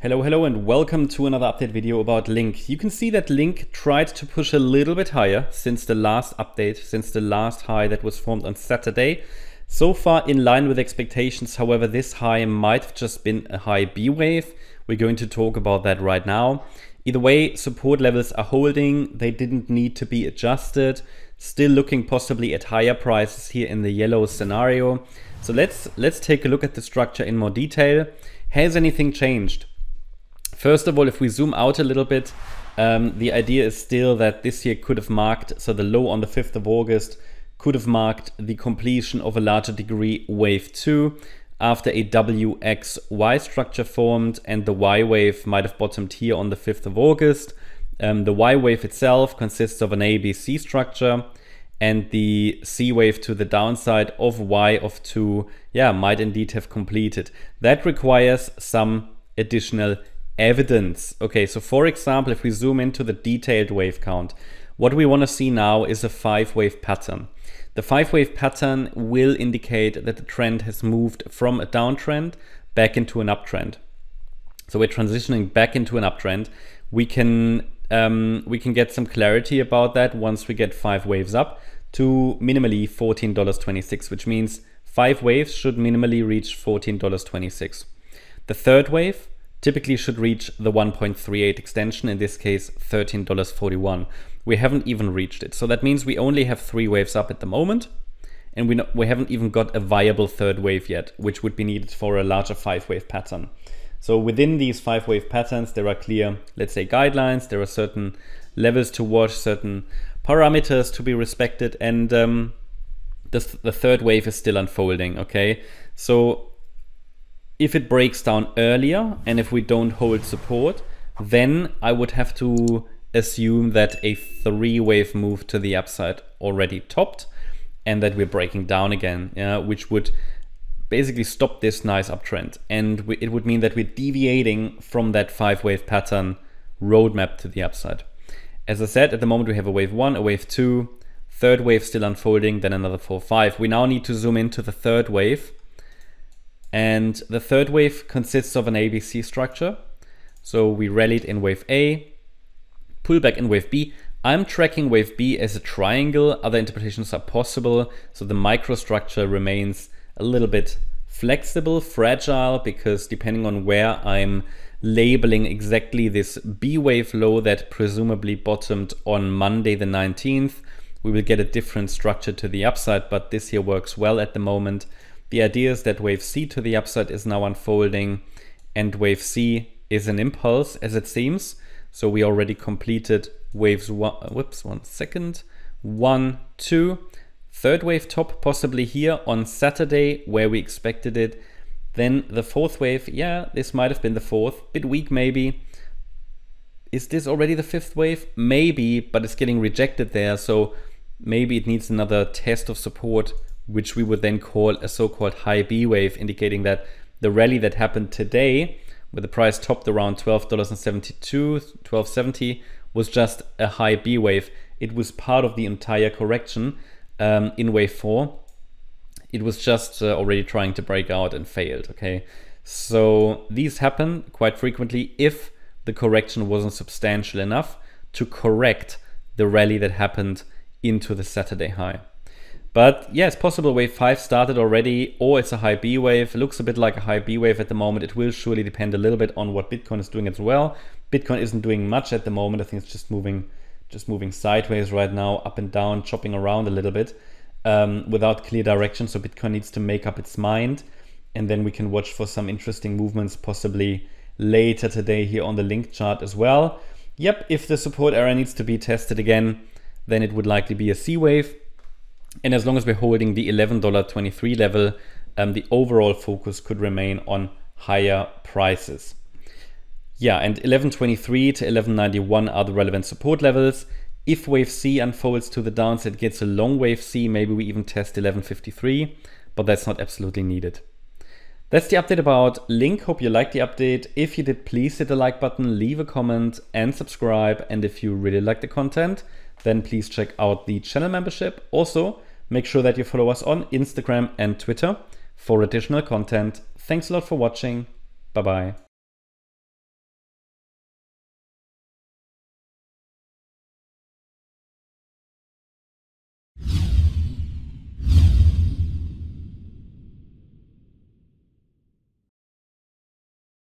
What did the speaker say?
Hello, hello, and welcome to another update video about Link. You can see that Link tried to push a little bit higher since the last update, since the last high that was formed on Saturday. So far in line with expectations, however, this high might have just been a high B wave. We're going to talk about that right now. Either way, support levels are holding. They didn't need to be adjusted. Still looking possibly at higher prices here in the yellow scenario. So let's let's take a look at the structure in more detail. Has anything changed? First of all, if we zoom out a little bit, um, the idea is still that this year could have marked, so the low on the 5th of August could have marked the completion of a larger degree wave 2 after a WXY structure formed and the Y wave might have bottomed here on the 5th of August. Um, the Y wave itself consists of an ABC structure and the C wave to the downside of Y of 2, yeah, might indeed have completed. That requires some additional evidence. Okay, so for example, if we zoom into the detailed wave count, what we want to see now is a five wave pattern. The five wave pattern will indicate that the trend has moved from a downtrend back into an uptrend. So we're transitioning back into an uptrend. We can um, we can get some clarity about that once we get five waves up to minimally $14.26, which means five waves should minimally reach $14.26. The third wave typically should reach the 1.38 extension, in this case $13.41. We haven't even reached it. So that means we only have three waves up at the moment, and we, no, we haven't even got a viable third wave yet, which would be needed for a larger five wave pattern. So within these five wave patterns, there are clear, let's say, guidelines. There are certain levels to watch, certain parameters to be respected, and um, the third wave is still unfolding. Okay, so if it breaks down earlier and if we don't hold support, then I would have to assume that a three wave move to the upside already topped and that we're breaking down again, yeah, which would basically stop this nice uptrend. And we, it would mean that we're deviating from that five wave pattern roadmap to the upside. As I said, at the moment we have a wave one, a wave two, third wave still unfolding, then another four, five. We now need to zoom into the third wave and the third wave consists of an ABC structure. So we rallied in wave A, pullback in wave B. I'm tracking wave B as a triangle. Other interpretations are possible. So the microstructure remains a little bit flexible, fragile, because depending on where I'm labeling exactly this B wave low that presumably bottomed on Monday the 19th, we will get a different structure to the upside, but this here works well at the moment. The idea is that wave C to the upside is now unfolding and wave C is an impulse as it seems. So we already completed waves one, whoops, one second, one, two, third wave top possibly here on Saturday where we expected it. Then the fourth wave, yeah, this might have been the fourth, bit weak maybe. Is this already the fifth wave? Maybe, but it's getting rejected there. So maybe it needs another test of support which we would then call a so-called high B wave, indicating that the rally that happened today, where the price topped around $12.72, 12.70, was just a high B wave. It was part of the entire correction um, in wave four. It was just uh, already trying to break out and failed, okay? So these happen quite frequently if the correction wasn't substantial enough to correct the rally that happened into the Saturday high. But yeah, it's possible wave 5 started already, or it's a high B wave. It looks a bit like a high B wave at the moment. It will surely depend a little bit on what Bitcoin is doing as well. Bitcoin isn't doing much at the moment. I think it's just moving just moving sideways right now, up and down, chopping around a little bit um, without clear direction. So Bitcoin needs to make up its mind. And then we can watch for some interesting movements possibly later today here on the link chart as well. Yep, if the support area needs to be tested again, then it would likely be a C wave. And as long as we're holding the $11.23 level, um, the overall focus could remain on higher prices. Yeah, and 1123 to 1191 are the relevant support levels. If wave C unfolds to the downside, it gets a long wave C, maybe we even test 1153, but that's not absolutely needed. That's the update about Link. Hope you liked the update. If you did, please hit the like button, leave a comment and subscribe. And if you really like the content, then please check out the channel membership. Also, make sure that you follow us on Instagram and Twitter for additional content. Thanks a lot for watching. Bye bye.